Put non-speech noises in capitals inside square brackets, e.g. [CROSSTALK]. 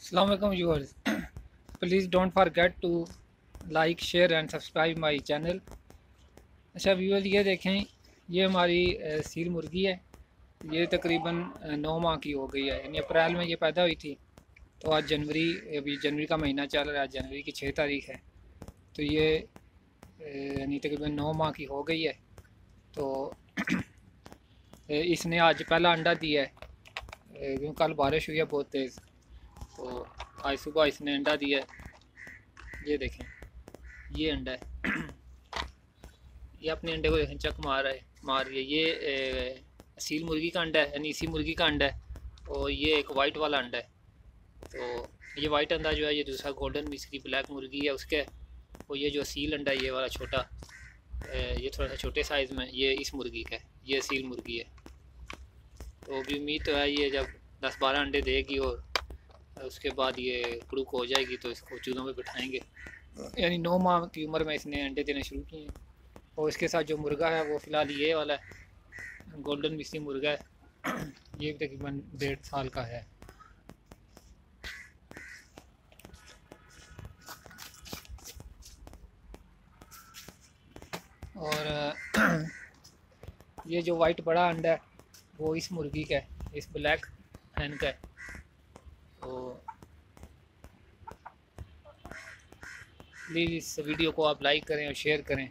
Assalamualaikum viewers. [CLEARS THROAT] Please don't forget to like, share and subscribe my channel. अच्छा viewers ये देखें ये हमारी सील मुर्गी है। ये तकरीबन नौ माह की हो गई है। यानी अप्रैल में ये पैदा हुई थी। तो आज जनवरी अभी जनवरी का महीना चल रहा है। जनवरी की छः तारीख है। तो ये यानी तकरीबन नौ माह की हो गई है। तो [CLEARS THROAT] इसने आज पहला अंडा दिया है। क्योंकि कल बारिश हुई है बहुत तेज़। तो आज सुबह इसने अंडा दिया ये देखें, ये अंडा है। [CLEARS THROAT] ये अपने अंडे को देखें, चक मार है, मार रही है। ये असील मुर्गी का अंडा है, यानी इसी मुर्गी का अंडा है, और ये एक वाइट वाला अंडा है। तो ये वाइट अंडा जो है, ये दूसरा गोल्डन मिस्री ब्लैक मुर्गी है उसके। और ये जो असील अंडा है, ये वाला छोटा ये थोड़ा सा छोटे साइज़ में, ये इस मुर्गी का है, ये असील मुर्गी है। तो अभी उम्मीद तो है ये जब दस बारह अंडे देगी और उसके बाद ये कुड़ुक हो जाएगी तो इसको चूल्हों में बिठाएँगे। यानी नौ माह की उम्र में इसने अंडे देने शुरू किए हैं। और इसके साथ जो मुर्गा है वो फ़िलहाल ये वाला है गोल्डन मिसी मुर्गा है। ये भी तकरीबन डेढ़ साल का है। और [CLEARS THROAT] ये जो वाइट बड़ा अंडा है वो इस मुर्गी का है इस ब्लैक हैन का है। तो प्लीज़ इस वीडियो को आप लाइक करें और शेयर करें।